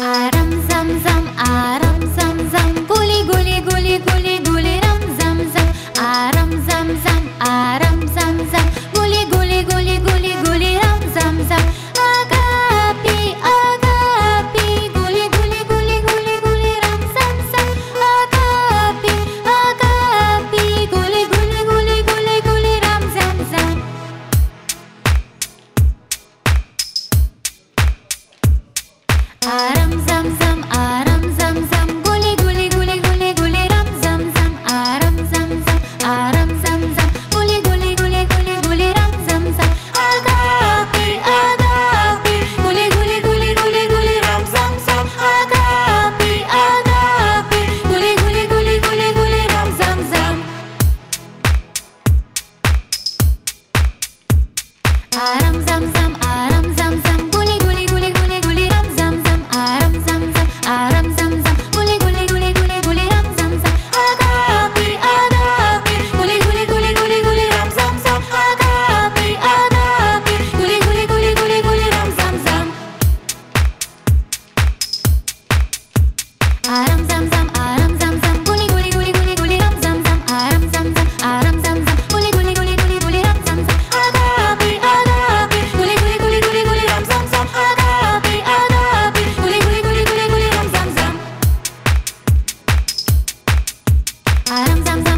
Aram zam zam, aram zam zam, guli guli guli guli guli ram zam zam. Aram zam zam, aram zam zam, guli guli guli guli guli ram zam zam. Agapi, agapi, guli guli guli guli guli ram zam zam. Agapi, agapi, guli guli guli guli guli ram zam zam. Aram I'm Adam, zam, zam.